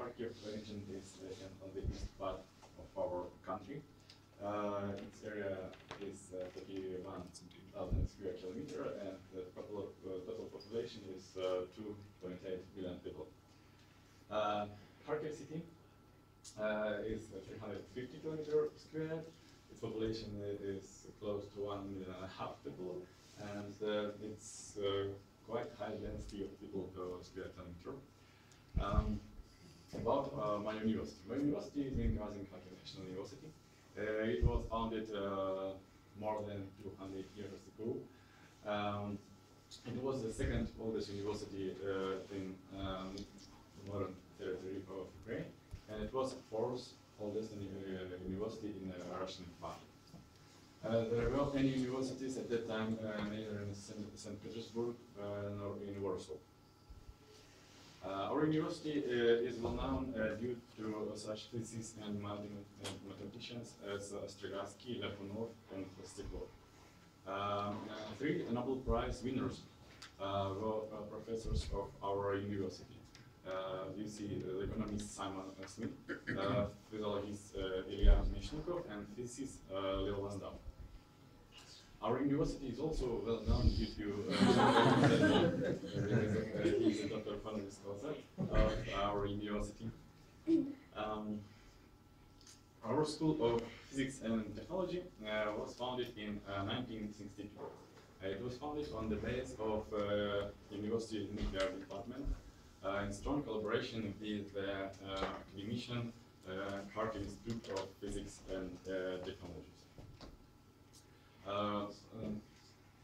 Kharkiv region is uh, on the east part of our country. Uh, its area is uh, 31,000 square kilometer and the total, uh, total population is uh, 2.8 million people. Uh, Kharkiv city uh, is 350 kilometer square. Its population is close to one million and a half people, and uh, it's uh, quite high density of people per square kilometer. Um, about uh, my university. My university is in Kharkiv National University. Uh, it was founded uh, more than 200 years ago. Um, it was the second oldest university uh, in um, modern territory of Ukraine, and it was the fourth oldest uh, university in the Russian Empire. Uh, there were many universities at that time, uh, neither in St. Petersburg nor in Warsaw. Uh, our university uh, is well known uh, due to such physicists and mathematicians as Strelatsky, Lyapunov, and Steklov. Um, three Nobel Prize winners were professors of our university. Uh, you see uh, the economist Simon Smith, uh, physiologist Ilya Mechnikov, and physicist uh, Leo Landau. Our university is also well known due to uh, uh, Dr. Honoris Causa of our university. Um, our School of Physics and Technology uh, was founded in uh, 1962. Uh, it was founded on the base of uh, University Nuclear Department uh, in strong collaboration with the academician uh, Institute of Physics and Technologies. Uh, um,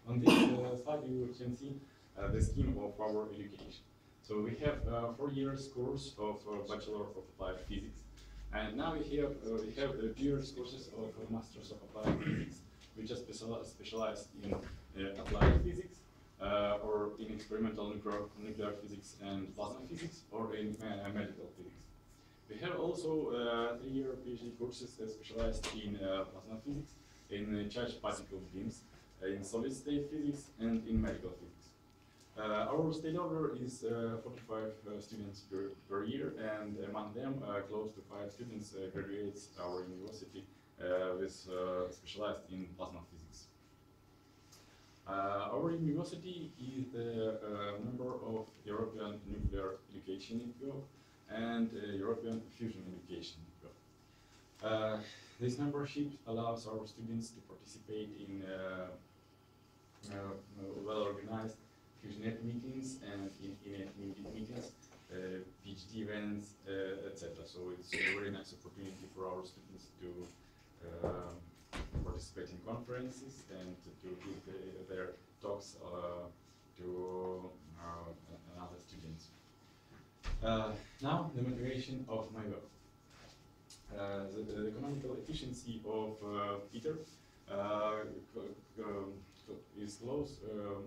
on this uh, slide, you can see uh, the scheme of our education. So we have uh, four years course of Bachelor of Applied Physics, and now we have we have two years courses of Masters of Applied Physics, which are special specialized in applied physics, uh, or in experimental nuclear, physics and plasma physics, or in uh, medical physics. We have also uh, three-year PhD courses specialized in plasma physics, in uh, charged particle beams, uh, in solid-state physics, and in medical physics. Uh, our state order is uh, 45 uh, students per, per year, and among them, close to five students graduates our university with specialized in plasma physics. Uh, our university is the uh, member of European Nuclear Education Network and uh, European Fusion Education Network. Uh, this membership allows our students to participate in uh, uh, well-organized FusionNet meetings and in meet- meetings, uh, PhD events, uh, etc. So it's a very nice opportunity for our students to participate in conferences and to give the, their talks uh, to uh, other students. Uh, now, the motivation of my work. Uh, the, the economical efficiency of uh, ITER uh, co- um, is close um,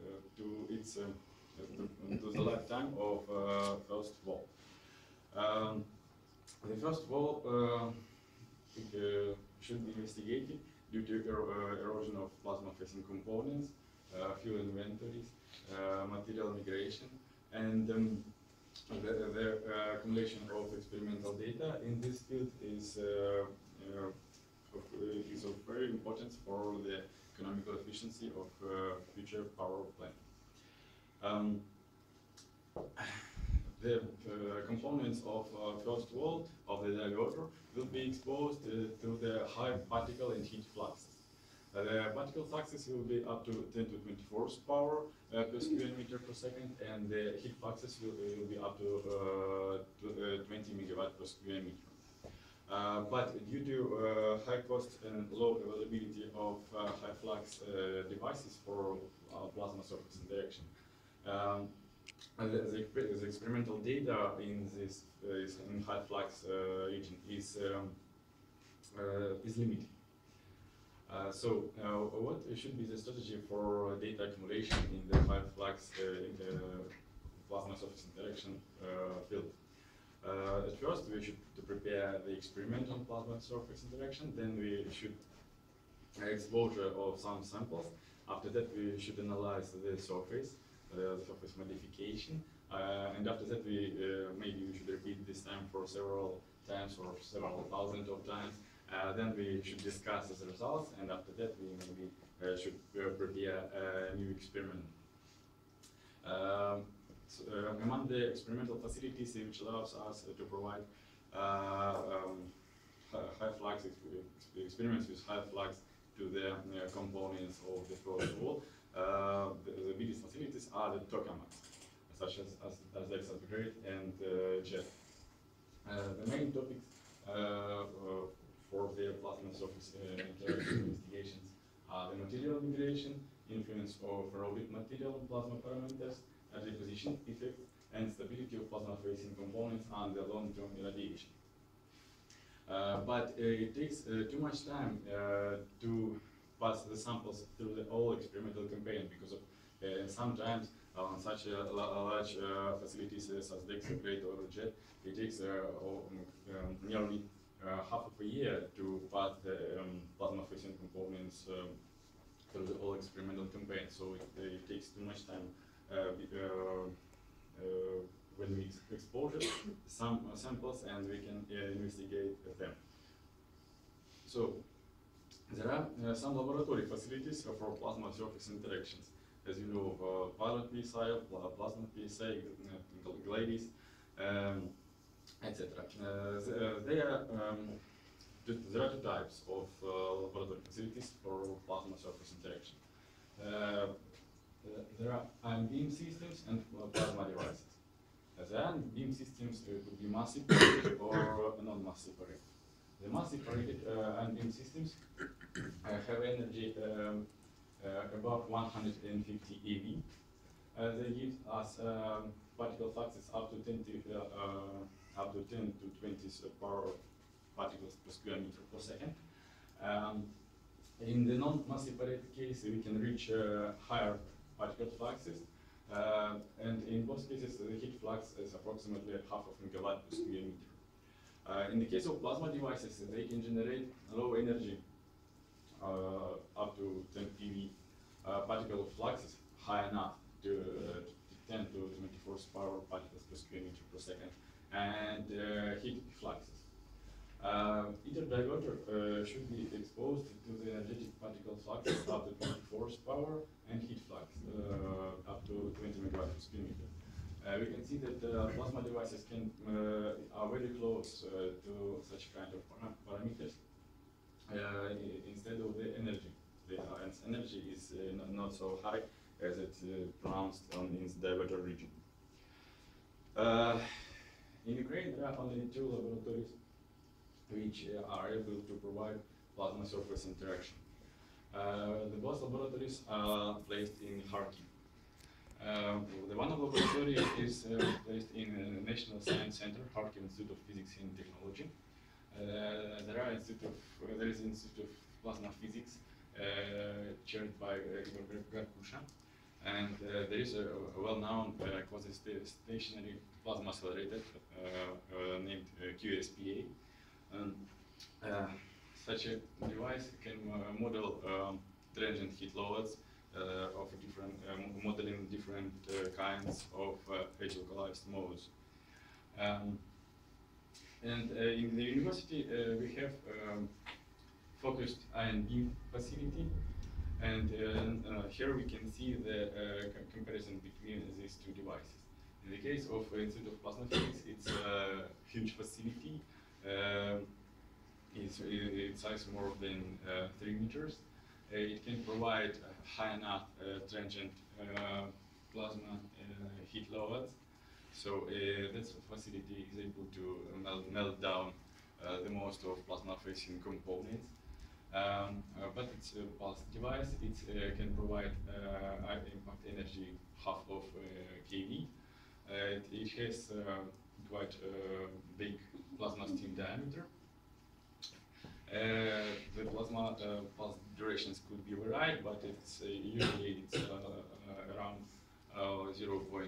uh, to its um, uh, to the lifetime of uh, first wall. Um, the first wall uh, uh, should be investigated due to uh, erosion of plasma-facing components, uh, fuel inventories, uh, material migration, and um, the, the uh, accumulation of experimental data in this field is, uh, uh, of, is of very importance for the economical efficiency of future power plant. Um, the uh, components of uh, first wall of the diameter will be exposed uh, to the high particle and heat fluxes. Uh, the particle fluxes will be up to 10 to 24 power uh, per square meter per second, and the heat fluxes will, will be up to, uh, to uh, 20 megawatt per square meter. Uh, but due to uh, high cost and low availability of uh, high flux uh, devices for uh, plasma surface interaction, um, the, the, the experimental data in this uh, in high flux uh, region is um, uh, is limited. Uh, so, uh, what should be the strategy for data accumulation in the high flux uh, in the plasma surface interaction uh, field? Uh, at first, we should to prepare the experiment on plasma surface interaction. Then we should exposure of some samples. After that, we should analyze the surface, the surface modification, Uh, and after that, we uh, maybe we should repeat this time for several times or several thousand of times. Uh, then we should discuss the results, and after that, we maybe uh, should uh, prepare a new experiment. Um, so, uh, among the experimental facilities which allows us to provide um, high flux experiments with high flux to the uh, components of the first wall, uh, the, the biggest facilities are the tokamaks, such as, as, as ASDEX Upgrade and uh, JET. The main topics uh, uh, for plasma surface uh, investigations the material migration, influence of aerobic material plasma parameters, and deposition effect, and stability of plasma-facing components under long-term irradiation. Uh, but uh, it takes uh, too much time uh, to pass the samples through the whole experimental campaign because of uh, sometimes on such large uh, facilities as ASDEX Upgrade or JET, it takes uh, um, nearly uh, half of a year to pass the um, plasma-facing components um, through the whole experimental campaign. So it, it takes too much time uh, uh, uh, when we ex- exposure some uh, samples and we can uh, investigate them. So there are uh, some laboratory facilities for plasma surface interactions. As you know, uh, pilot PSI, pla- plasma PSI, uh, GLADIS, um, etc. Uh, th- uh, are, um, th- there are two types of uh, laboratory facilities for plasma surface interaction. There are ion beam systems and plasma devices. The ion beam systems could be mass separated or non-mass separated. The mass separated uh, ion beam systems uh, have energy um, uh, above 150 eV. Uh, they give us um, particle fluxes up to 10 to, uh, uh, up to 10 to 20 power particles per square meter per second. Um, in the non-mass separated case, we can reach uh, higher particle fluxes, uh, and in both cases, the heat flux is approximately half of megawatt per square meter. Uh, in the case of plasma devices, they can generate low energy, uh, up to 10 PV uh, particle fluxes high enough to, uh, to 10 to 24 power particles per square meter per second, and uh, heat fluxes. Uh, ITER divertor uh, should be exposed to the energetic particle flux up to 24 power and heat flux uh, up to 20 megawatts per meter. Uh, we can see that uh, plasma devices can uh, are very close uh, to such kind of parameters uh, instead of the energy. The uh, energy is uh, not, so high as it's uh, pronounced on the divertor region. In Ukraine, there are only two laboratories which uh, are able to provide plasma surface interaction. Uh, the both laboratories are placed in Kharkiv. Uh, the one laboratory is uh, placed in uh, National Science Center, Kharkiv Institute of Physics and Technology. Uh, there are institute of, there is Institute of Plasma Physics chaired by Igor Garkusha. And uh, there is a, a well-known uh, quasi-stationary plasma accelerator uh, uh, named uh, QSPA. Um, uh, such a device can uh, model um, transient heat loads uh, of different, um, modeling different uh, kinds of uh, localized modes. Um, and uh, in the university, uh, we have um, focused beam facility, and uh, uh, here we can see the uh, com- comparison between these two devices. In the case of Institute of Plasma Physics, it's a huge facility. Um it's, it's size more than three meters. It can provide high enough transient plasma heat loads. So uh, this facility is able to melt, melt down uh, the most of plasma-facing components. Um, uh, but it's a pulse device. It uh, can provide uh, impact energy half of kV. It, has uh, quite uh, big plasma stream diameter. Uh, the plasma uh, pulse durations could be varied, but it's uh, usually it's around uh, 0.25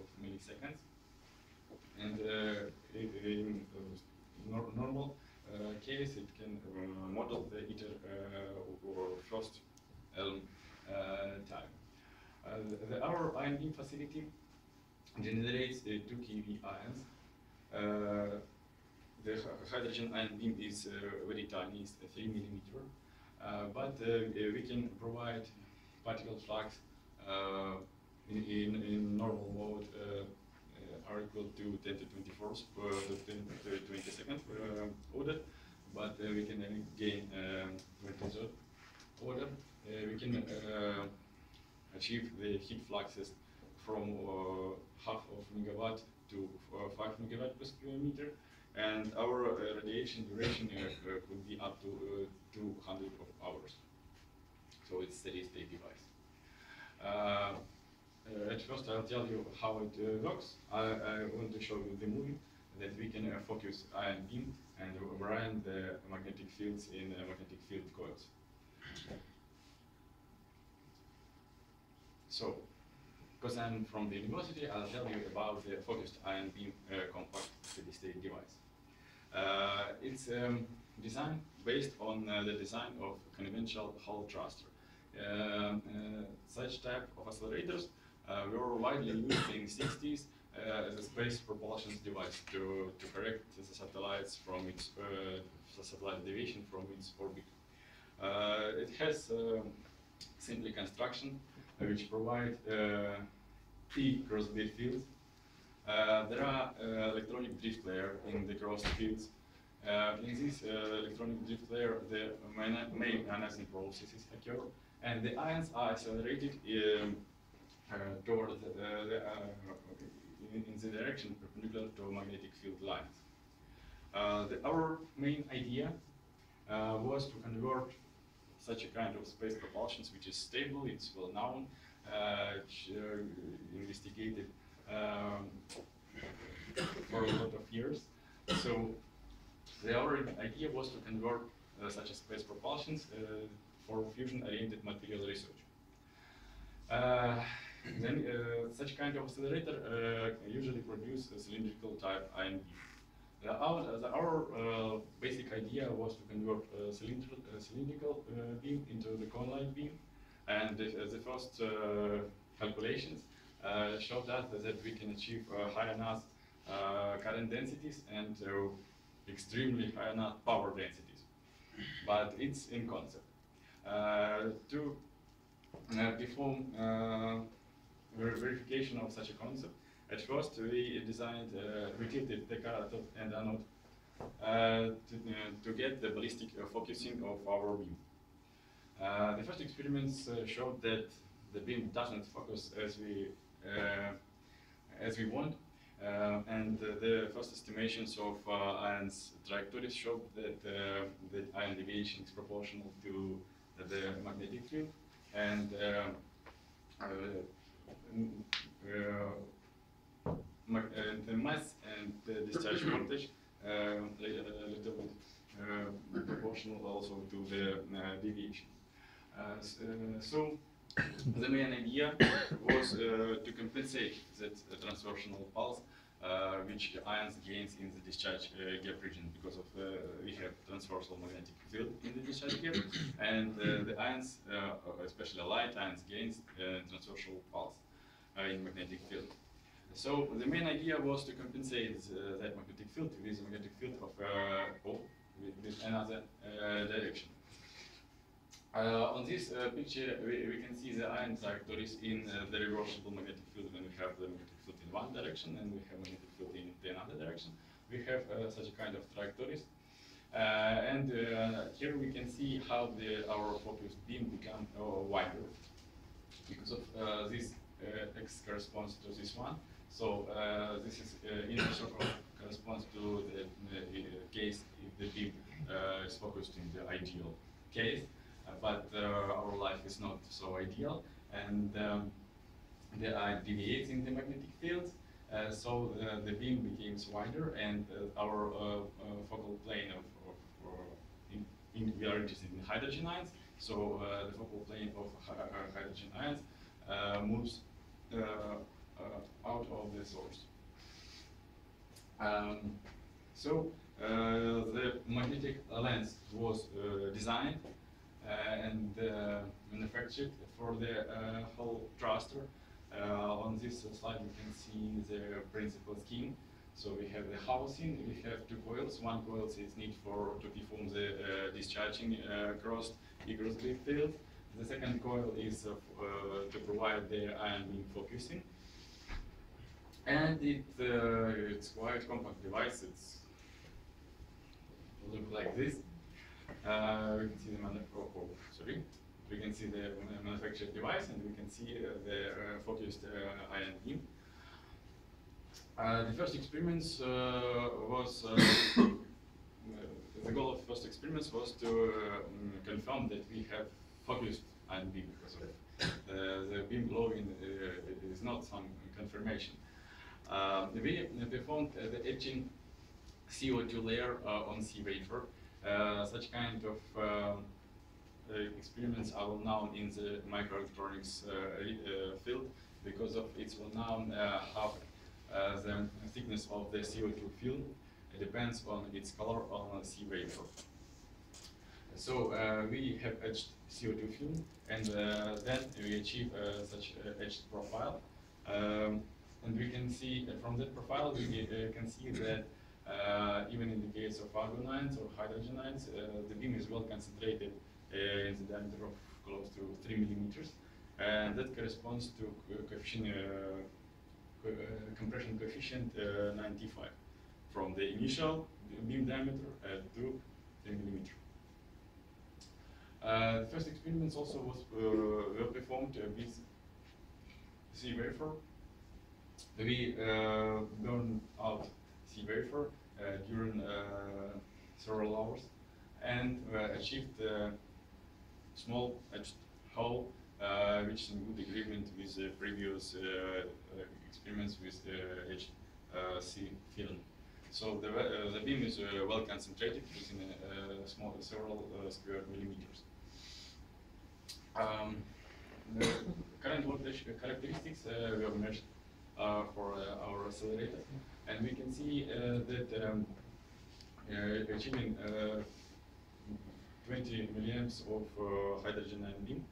of milliseconds. And in nor- normal case, it can uh, model the ITER uh, or first uh, time. Uh, the, our beam facility generates uh, two kV ions. Uh, the hydrogen ion beam is uh, very tiny, it's uh, 3 millimeter, uh, but uh, uh, we can provide particle flux uh, in, in, in normal mode uh, uh, are equal to 10 to 24 per to 20 second uh, order, but uh, we can uh, gain um, 20 third order. Uh, we can uh, achieve the heat fluxes from uh, half of megawatt to uh, 5 megawatt per square meter, and our uh, radiation duration uh, uh, could be up to uh, 200 of hours. So it's steady state device. Uh, at first, I'll tell you how it uh, works. I, I want to show you the movie that we can uh, focus ion beam and run the magnetic fields in magnetic field coils. So, because I'm from the university, I'll tell you about the focused ion beam uh, compact steady state device. Uh, it's um, designed based on uh, the design of conventional Hall thruster. Such type of accelerators uh, were widely used in 60s uh, as a space propulsion device to, to correct the satellites from its uh, satellite deviation from its orbit. It has um, simply construction which provide uh, P crossbit fields. Uh, there are uh, electronic drift layer in the cross fields. Uh, in this electronic drift layer, the main, ionizing processes occur, and the ions are accelerated um, toward the, the, uh, in, in the direction perpendicular to magnetic field lines. Uh, the, our main idea uh, was to convert such a kind of space propulsions, which is stable, it's well known, uh, uh, investigated um, for a lot of years. So the our idea was to convert uh, such a space propulsions uh, for fusion-oriented material research. Uh, then uh, such kind of accelerator uh, usually produce a cylindrical type beam. The, our the, our uh, basic idea was to convert cylindrical, uh, cylindrical uh, beam into the cone-like beam, and the, the first uh, calculations uh, showed that that we can achieve uh, high enough uh, current densities and uh, extremely high enough power densities. But it's in concept. Uh, to uh, perform uh, verification of such a concept, at first we designed, uh, we the and anode uh, to, uh, to get the ballistic uh, focusing of our beam. Uh, the first experiments showed that the beam doesn't focus as we as we want, uh, and uh, the first estimations of uh, ions trajectories showed that the ion deviation is proportional to the magnetic field, and mass and the discharge voltage uh, a little bit uh, proportional also to the uh, deviation. Uh, uh, so the main idea was uh, to compensate that uh, transversional pulse uh, which ions gains in the discharge uh, gap region because of uh, we have transversal magnetic field in the discharge gap and uh, the ions, uh, especially light ions, gains uh, transversal pulse uh, in magnetic field. So the main idea was to compensate uh, that magnetic field with a magnetic field of uh, O with, with another uh, direction. Uh, on this uh, picture, we, we can see the ion trajectories in uh, the reversible magnetic field when we have the magnetic field in one direction and we have magnetic field in the another direction. We have uh, such a kind of trajectories. Uh, and uh, here we can see how the, our focused beam become uh, wider because of uh, this uh, x corresponds to this one. So uh, this is uh, inner circle corresponds to the, uh, case if the beam uh, is focused in the ideal case, uh, but uh, our life is not so ideal, and um, the eye deviates in the magnetic field. Uh, so uh, the beam becomes wider, and uh, our uh, uh, focal plane of, of, uh, in, in, we are interested in hydrogen ions. So uh, the focal plane of uh, hydrogen ions uh, moves uh, uh, out of the source. Um, so uh, the magnetic lens was uh, designed uh, and uh, manufactured for the uh, Hall thruster Uh, on this slide, you can see the principal scheme. So we have the housing, we have two coils. One coil is needed for to perform the uh, discharging uh, crossed egress grid field. The second coil is uh, to provide the ion beam focusing. And it, uh, it's quite compact device. It's look like this. Uh, we can see the oh, oh, sorry. We can see the manufactured device and we can see uh, the uh, focused uh, ion beam. The first experiments was the goal of first experiments was to uh, confirm that we have focused ion beam because of uh, the beam glowing uh, is not some confirmation. Uh, we performed uh, the etching CO2 layer uh, on sea wafer. Uh, such kind of um, uh, experiments are well known in the microelectronics uh, uh, field because of its well known uh, how uh, the thickness of the CO2 film depends on its color on sea wafer. So uh, we have etched CO2 film and uh, then we achieve uh, such etched profile. Um, and we can see from that profile we can see that even in the case of argon ions or hydrogen ions, the beam is well concentrated in the diameter of close to 3 millimeters. And that corresponds to coefficient, co- compression coefficient uh, 95 from the initial beam diameter to 3 millimeter. Uh, the first experiments also was uh, were performed uh, with sea wafer. We uh, burned out sea wafer uh, during uh, several hours and achieved uh, small etched hole, uh, which is in good agreement with the previous experiments with the film. So the, the beam is well concentrated within a, uh, small, several square millimeters. Um, the current voltage characteristics uh, have measured uh, for uh, our accelerator, and we can see that um, achieving uh, 20 milliamps of hydrogen ion beam,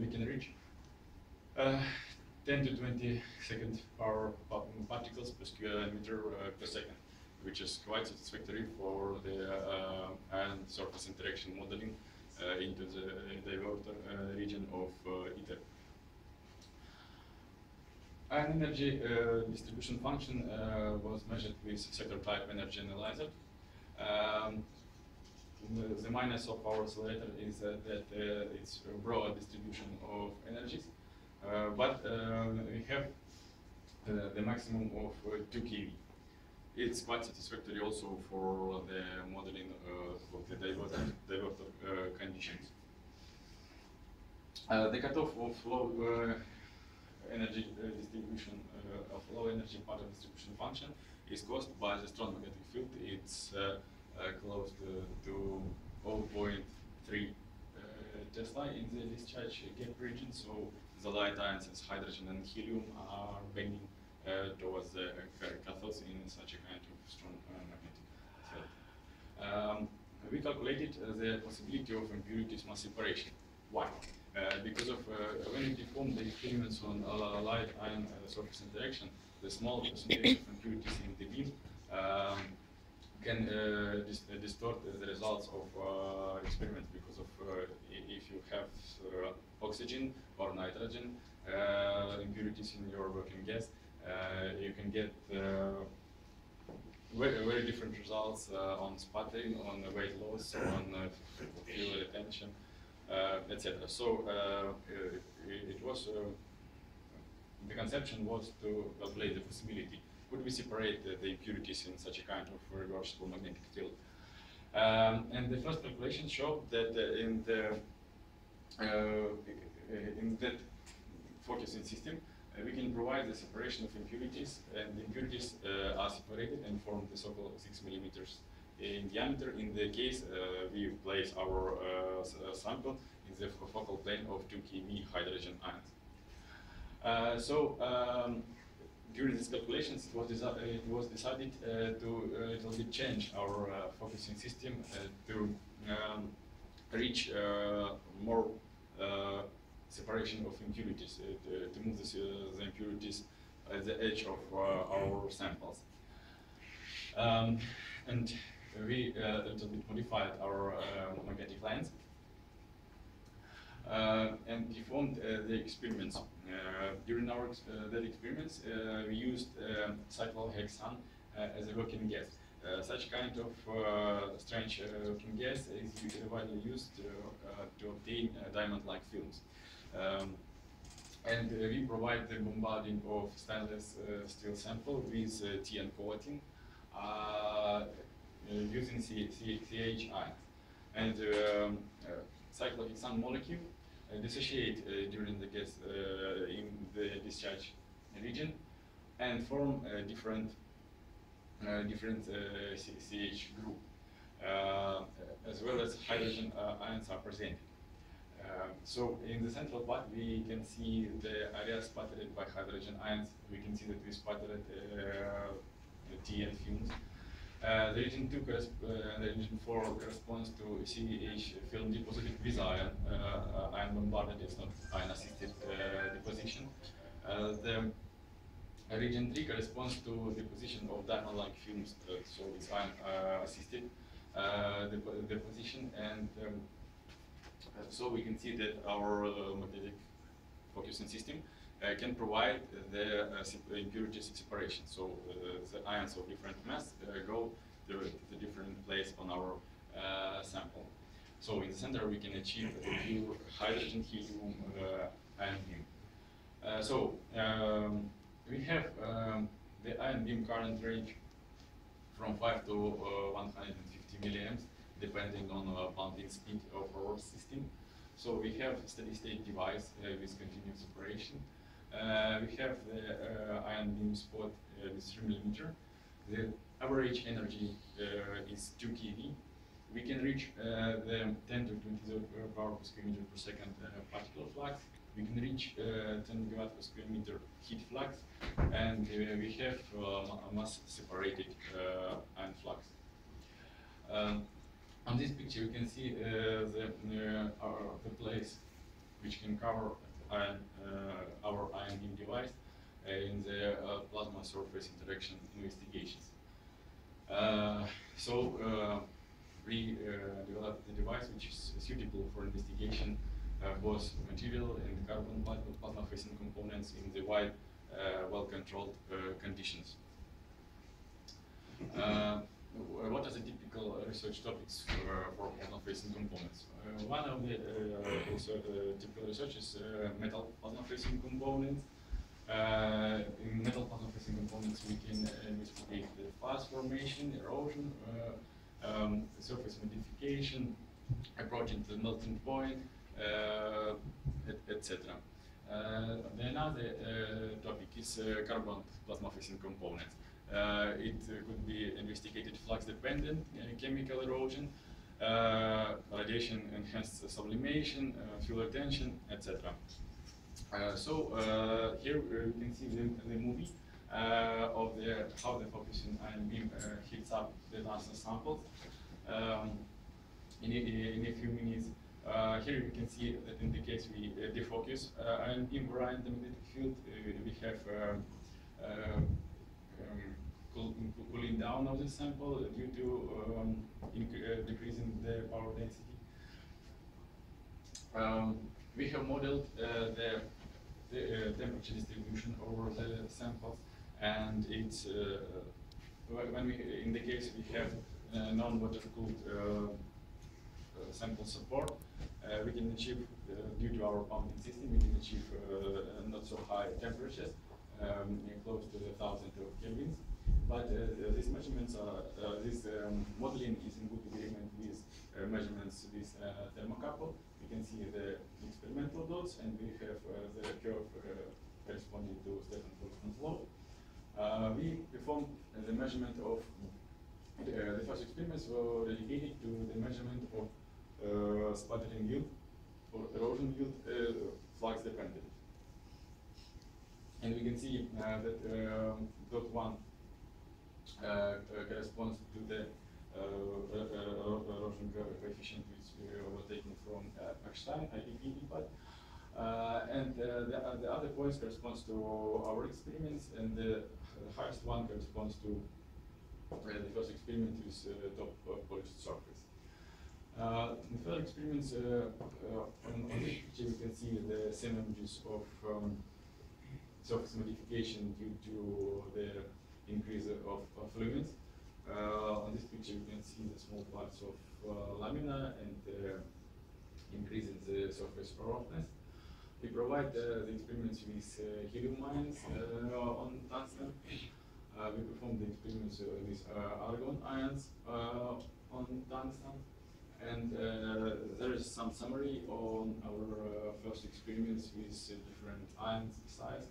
we can reach uh, 10 to 20 second power particles per square meter per second, which is quite satisfactory for the uh, ion surface interaction modeling into the divertor uh, region of uh, ITER. Ion energy uh, distribution function uh, was measured with sector type energy analyzer. Um, the, minus of our accelerator is uh, that uh, it's a broad distribution of energies, uh, but uh, we have uh, the maximum of uh, 2 kV. It's quite satisfactory also for the modeling uh, of the divertor uh, conditions. Uh, the cutoff of low uh, energy uh, distribution uh, of low energy of distribution function is caused by the strong magnetic field. It's close to, to 0.3 uh, Tesla in the discharge gap region. So the light ions hydrogen and helium are bending towards the cathodes in such a kind of strong uh, magnetic field. Um, we calculated uh, the possibility of impurities mass separation. Why? Uh, because of when you deform the experiments on light ion surface interaction, the small percentage of impurities in the beam um, can uh, dis- uh, distort the results of uh, experiments because of if you have oxygen or nitrogen impurities in your working gas, you can get uh, very, very different results uh, on spotting, on the weight loss, on uh, fuel retention, uh, etc. So uh, uh, it, it was uh, the conception was to calculate the possibility. Could we separate uh, the impurities in such a kind of reversible magnetic field? Um, and the first calculation showed that uh, in the uh, in that focusing system, uh, we can provide the separation of impurities, and the impurities uh, are separated and form the so-called six millimeters in diameter. In the case uh, we place our uh, uh, sample in the focal plane of 2 kV hydrogen ions. Uh, so um, during these calculations, it was, it was decided uh, to uh, little bit change our uh, focusing system uh, to um, reach uh, more uh, separation of impurities, to, to, move this, the impurities at the edge of our samples. Um, and we uh, a little bit modified our uh, magnetic lens uh, and performed the experiments. during our ex that experiments, we used cyclohexane as a working gas. Uh, such kind of uh, strange uh, working gas is widely used to obtain diamond-like films. Um, and we provide the bombarding of stainless steel sample with TN coating using C C CH ions. And um, cyclohexane molecule uh, dissociate uh, during the gas uh, in the discharge region and form a different different CH group, as well as hydrogen ions are presented. Um, so in the central part, we can see the area sputtered by hydrogen ions. We can see that we sputtered uh, TN fumes. Uh, the region 2 uh, the region 4 corresponds to CH film deposited with ion, uh, ion bombarded, it's not ion assisted uh, deposition. Uh, the region 3 corresponds to deposition of diamond-like films, uh, so it's ion assisted dep deposition, and um, so we can see that our magnetic focusing system uh, can provide the uh, impurities separation. So uh, the ions of different mass go to the different place on our sample. So in the center we can achieve a pure hydrogen, helium, ion beam. so um, we have um, the ion beam current range from 5 to uh, 150 milliamps, depending on the uh, pumping speed of our system. So we have steady state device uh, with continuous operation. Uh, we have the uh, ion beam spot uh, with 3 millimeter. The average energy is 2 keV. We can reach the 10 to 20 power per square meter per second particle flux. We can reach 10 megawatt per square meter heat flux, and we have mass separated ion flux. Um, on this picture, you can see uh, the, uh, the place which can cover uh, our ion beam device uh, in the uh, plasma surface interaction investigations. so we developed the device which is suitable for investigation both material and carbon plasma facing components in the wide, well-controlled conditions. Uh, what are the typical research topics for, for plasma-facing components? Uh, one of the uh, typical research is metal plasma-facing components. in metal plasma-facing components, we can investigate the fast formation, erosion, um, surface modification, approaching the melting point, etc. Et uh, the another uh, topic is uh, carbon plasma-facing components. Uh, it could be investigated flux-dependent uh, chemical erosion, uh, radiation-enhanced sublimation, fuel retention, etc. so here we can see the, the movie of the, how the focusing ion beam heats up the NASA samples. Um, in, a, in a few minutes, uh, here you can see that in the case we uh, defocus uh, beam around the magnetic field, we have um, cooling down of the sample due to um, uh, decreasing the power density. Um, we have modeled uh, the, the uh, temperature distribution over the samples, and it's uh, when we in the case we have uh, non-water cooled uh, sample support, we can achieve due to our pumping system we can achieve not so high temperatures, um, close to the thousand of kelvins. But uh, these measurements are, uh, this um, modeling is in good agreement with uh, measurements with thermocouple. We can see the experimental dots, and we have the curve corresponding to Stefan Boltzmann's law. we performed the measurement of the first experiments were dedicated to the measurement of uh, sputtering yield or erosion yield uh, flux dependent. And we can see uh, that um, dot one uh, uh, corresponds to the erosion uh, coefficient which was taken from impact. Uh, and uh, the, uh, the other points corresponds to our experiments, and the, highest one corresponds to uh, the first experiment with uh, top uh, polished surface. Uh, in further experiments, uh, uh, on, on this picture we can see the same images of um, surface modification due to the increase of, of. Uh, on this picture you can see the small parts of uh, lamina and increase in the surface roughness. We provide the experiments with uh, helium ions uh, on tungsten. We perform the experiments with argon ions on tungsten. And uh, there is some summary on our uh, first experiments with uh, different ion size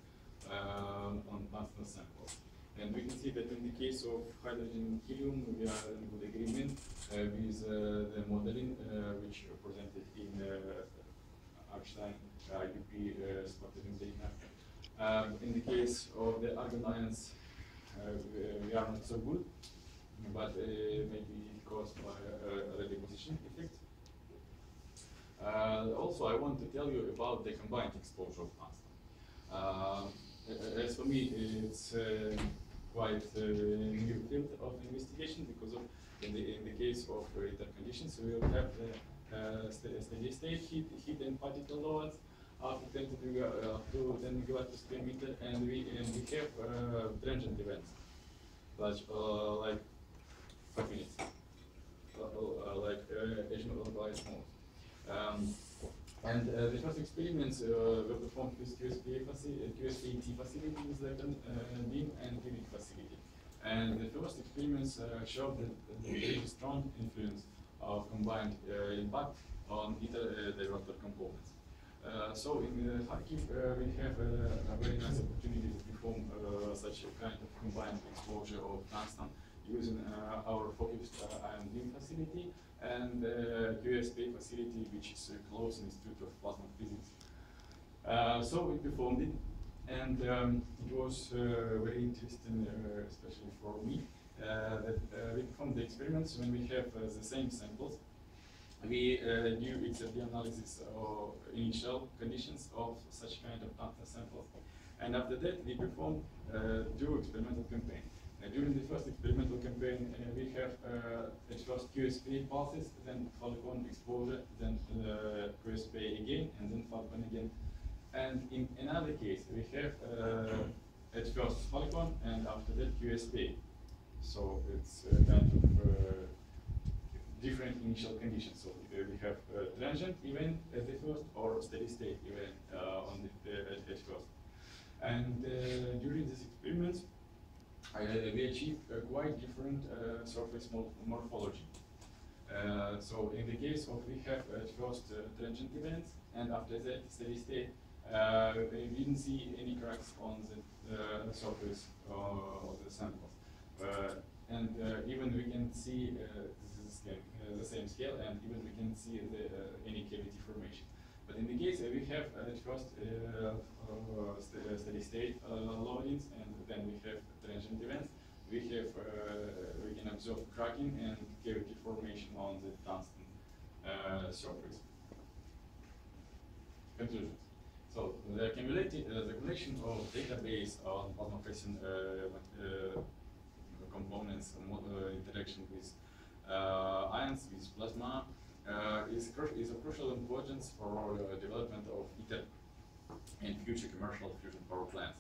on tungsten samples. And we can see that in the case of hydrogen and helium, we are in good agreement uh, with uh, the modeling uh, which presented in uh, Eckstein IPP uh, spectrum data. Um, in the case of the argon ions, uh, we- we are not so good, but uh, maybe caused by uh, a deposition effect. Uh, also, I want to tell you about the combined exposure of tungsten. Um, a- a- as for me, it's uh, quite a new field of investigation because of in the, in the case of uh, conditions, we will have the uh, steady state heat, heat and particle loads. Up to 10 to, the, uh, to 10 megawatt per meter, and we and we have uh, transient events, like uh, like five minutes, uh, uh, like uh, Asian localized mode. Um, and uh, the first experiments uh, were performed with QSP facility, QSP facility with Lepton uh, and Cubic facility. And the first experiments uh, showed that there is a strong influence of combined impact on ITER diverter components. So in uh, we have uh, a very nice opportunity to perform uh, such a kind of combined exposure of tungsten using uh, our focused uh, beam facility and uh, QSP facility, which is uh, close Institute of Plasma Physics. Uh, so we performed it, and um, it was very interesting, especially for me, that we performed the experiments when we have the same samples. We do XRD analysis of initial conditions of such kind of samples, and after that we performed uh, two experimental campaigns. Uh, during the first experimental campaign, uh, we have uh, at first QSP pulses, then Falcon exposure, then uh, QSP again, and then Falcon again. And in another case, we have uh, at first Falcon, and after that QSP. So it's uh, kind of uh, different initial conditions. So uh, we have uh, transient event at the first or steady state event uh, on the, uh, at, first. And uh, during these experiments, uh, we achieved a quite different uh, surface mor- morphology. Uh, so in the case of we have at first uh, transient events and after that steady state, uh, we didn't see any cracks on the uh, surface of the samples. And even we can see is scale, the same scale, and even we can see the, any cavity formation. But in the case uh, we have at first uh, uh, st- steady state loadings, and then we have transient events. We have we can observe cracking and cavity formation on the tungsten surface. Conclusions. So the accumulated uh, the collection of database on plasma facing uh, uh, components and interaction with ions with plasma uh, is, is of crucial importance for uh, development of ITER and future commercial fusion power plants.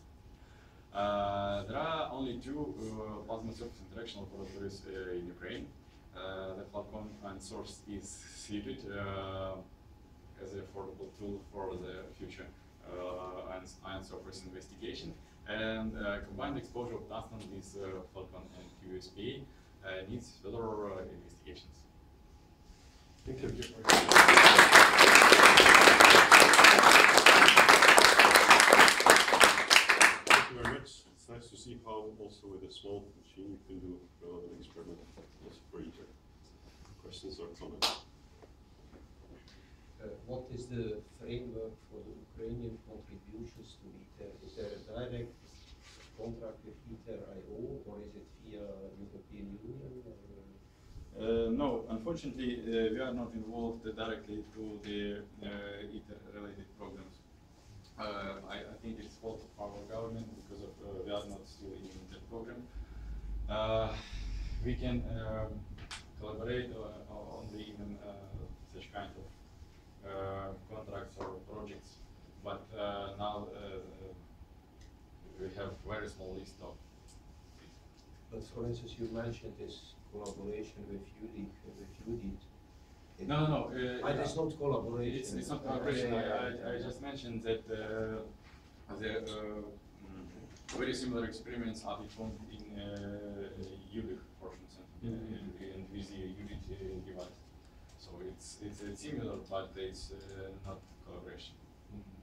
Uh, there are only two uh, plasma surface interaction laboratories uh, in Ukraine. Uh, the Falcon and source is suited uh, as an affordable tool for the future uh, ion, surface investigation. And combined exposure of tungsten with uh, Falcon and QSP needs further investigations. Thank you. Thank you very much. It's nice to see how also with a small machine you can do relevant experiment also for ITER. Questions or comments? Uh, What is the framework for the Ukrainian contributions to ITER? Is there a direct contract with ITER.io or is it via European Union? or, uh, no, unfortunately, uh, we are not involved directly to the uh, ITER related programs. Uh, I, I think it's fault of our government because of uh, we are not still in the program. Uh, we can um, collaborate on the even such kind of contracts or projects, but now we have very small list of. But for instance, you mentioned this collaboration with UDIC, with UDIT. It- No, no, no. Uh, Ah, it's not collaboration. It's, it's not collaboration. I, I. I just mentioned that uh, the uh, mm, very similar experiments are performed in uh, portion center Mhm. uh, and with the unit uh, device. So it's it's similar, but it's uh, not collaboration. Mhm.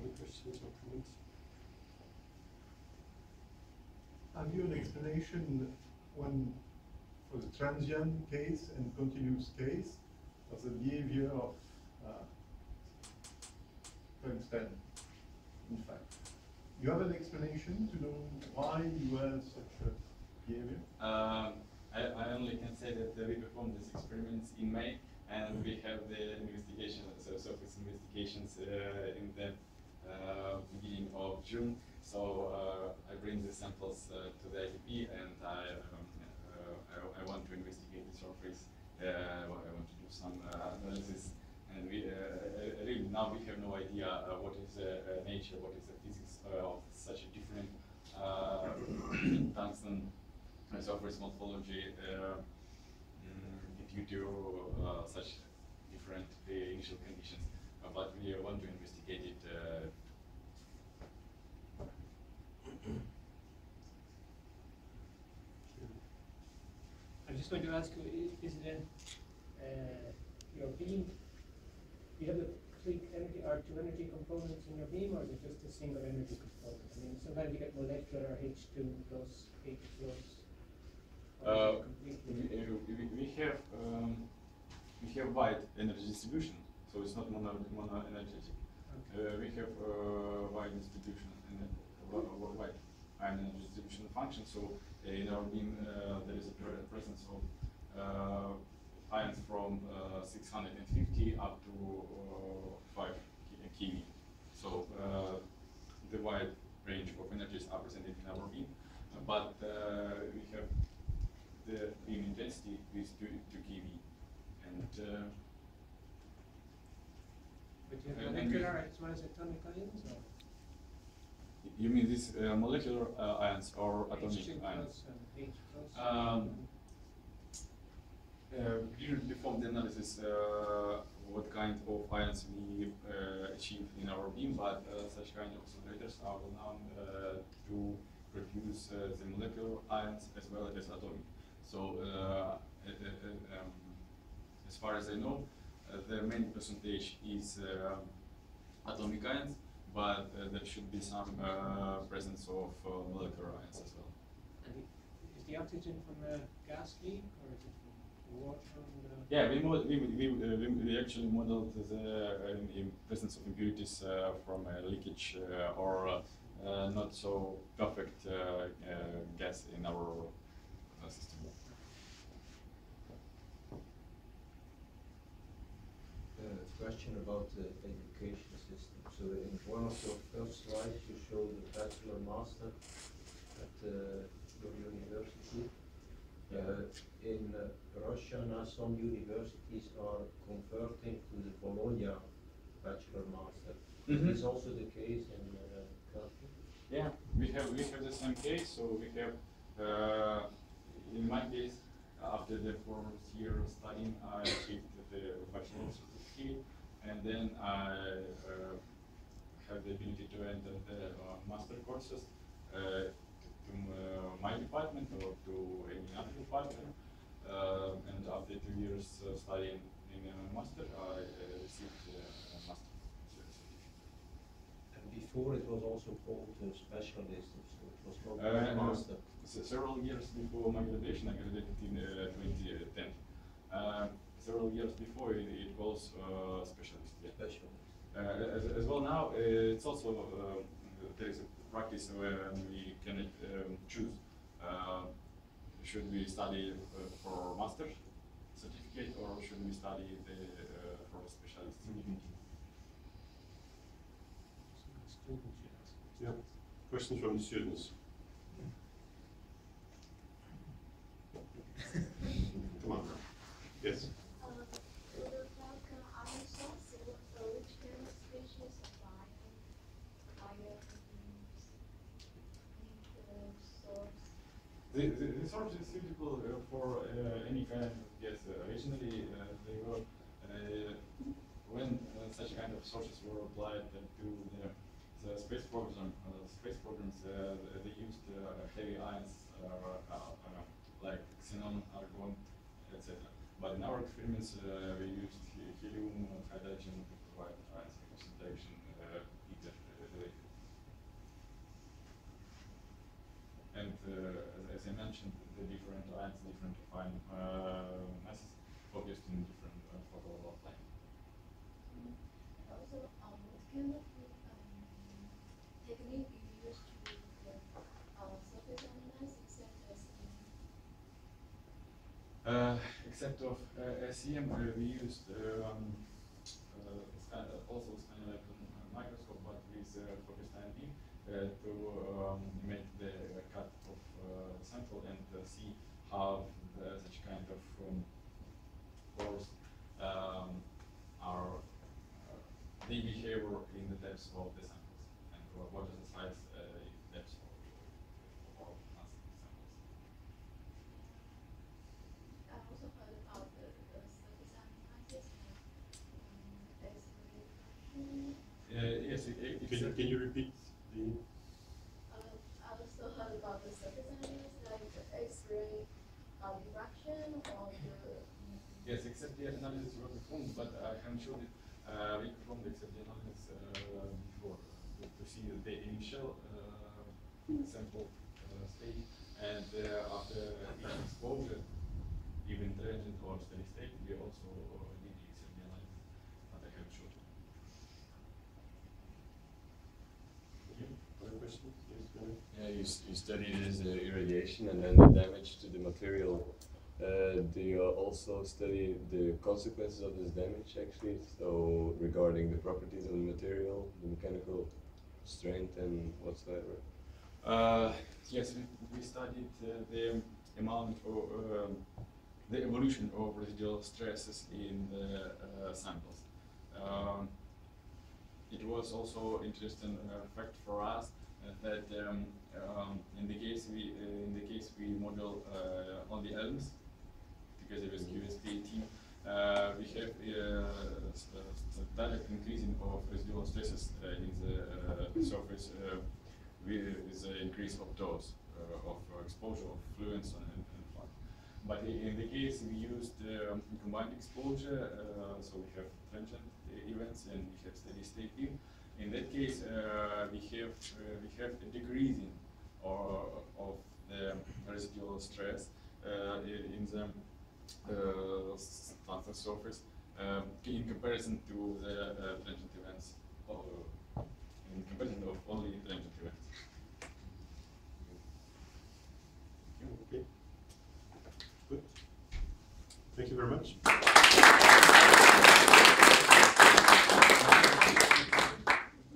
Any questions or comments? Have you an explanation when, for the transient case and continuous case of the behavior of uh, in fact? You have an explanation to know why you have such a behavior? Um, I, I only can say that uh, we performed these experiments in May, and we have the investigation, so surface investigations uh, in the uh, beginning of June. So uh, I bring the samples uh, to the IDP, and I, um, uh, I, I want to investigate the surface. I want to do some analysis, and we really now we have no idea what is the nature, what is the physics of such a different tungsten surface morphology mm, due to uh, such different uh, initial conditions. Uh, but we want to investigate it. Uh, I'm just going to ask you, is it in, uh, your beam, you have the three energy, or two energy components in your beam, or is it just a single energy component? I mean, sometimes you get molecular H two plus, H plus. or Uh, we, we, we have um, we have wide energy distribution, so it's not mono, mono energetic. Okay. Uh, we have uh, wide distribution and wi- wide ion energy distribution function. So in our beam uh, there is a presence of uh, ions from uh, 650 up to uh, 5 ki- keV. So uh, the wide range of energies are presented in our beam, but uh, we have the beam intensity is 2, 2 keV. And uh, But you have and molecular as well as atomic ions, or? You mean these uh, molecular uh, ions or atomic ions? plus and H plus? Um, Uh, during before the analysis, uh, what kind of ions we uh, achieve in our beam, but uh, such kind of accelerators are known uh, to produce uh, the molecular ions as well as atomic. So, uh, uh, uh, um, as far as I know, uh, the main percentage is uh, atomic ions, but uh, there should be some uh, presence of uh, molecular ions as well. And Is the oxygen from a gas leak, or is it from water uh, Yeah, we, mod- we, we, uh, we, we actually modeled the um, im- presence of impurities uh, from uh, leakage uh, or uh, uh, not so perfect uh, uh, gas in our uh, system. Uh, question about the education system. So in one of your first slides, you show the bachelor master at uh, your university. Uh, in Russia now, some universities are converting to the Bologna bachelor master. Is this also the case in uh, Kharkiv? Yeah, we have we have the same case. So we have, uh, in my case, after the four year of studying, I achieved the bachelor certificate, and then I uh, have the ability to enter the uh, master courses uh, to uh, my department or to any other department. Uh, and after two years uh, studying in a master, I uh, received uh, master certificate. And before it was also called uh, specialist, so it was not Uh, master. se- several years before my graduation, I graduated in uh, 2010. Uh, several years before, it, it was uh, specialist. Yeah. Specialist. Uh, as, as well now, uh, it's also uh, there is a practice where we can um, choose. Uh, should we study uh, for master certificate or should we study the, uh, for specialist certificate? Punkten steht. Yeah. Questions from the students? Come on. Yes. Uh, for the FALCON ion source, uh, which kind of species of ion, ion is the source? The, the, the source is suitable uh, for uh, any kind of gas. Uh, originally, uh, they were, uh, when such kind of sources were applied to the, the space program, space programs, they used heavy ions like xenon, argon, etc. But in our experiments, we used helium, hydrogen to provide ions concentration uh, ether uh, related. And uh, as, as I mentioned, the different lines, different uh, masses focused in different uh, photo. And also, um, what kind of um, technique you use to uh, surface analyze except as Uh, except of uh, SEM, uh, we used um, uh, uh, also scanning like a microscope, but with uh, focused ion beam uh, to um, make the cut of uh, sample and uh, see how kind of um, pores um, uh, the behavior in the depths of the samples and what, what is the size uh, depths of, of samples. I also heard about the, the surface analysis and um, X-ray. Uh, yes, it, it, Can you, can you repeat the? Uh, I also heard about the surface analysis, like the X-ray uh, diffraction or the. mm, Yes, XRD analysis was performed, but I haven't showed it. Uh, we performed XRD analysis uh, before to, to see the initial uh, sample uh, state, and uh, after each exposure, even transient or steady state, we also uh, did the except analysis, but I haven't showed it. Yeah. Other questions? Yes, go. Yeah, you, you studied this uh, irradiation and then the damage to the material. Uh, do you also study the consequences of this damage actually? So regarding the properties of the material, the mechanical strength and whatsoever? Uh, yes, we, we studied uh, the amount of um, the evolution of residual stresses in the uh, samples. Um, it was also interesting uh, fact for us that um, um, in the case we in the case we model uh, on because it was team, uh, we have uh, s- direct increasing of residual stresses uh, in the uh, surface with the increase of dose of exposure of fluence and, and, fluid. But in the case we used um, combined exposure, so we have transient events and we have steady state beam. In that case, we have we have a decreasing or of the residual stress in the uh, the tungsten surface um, in comparison to the uh, uh tangent events, or in comparison of only tangent events. Okay. Good. Thank you very much.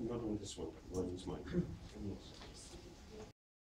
Not on this one, one is Mike.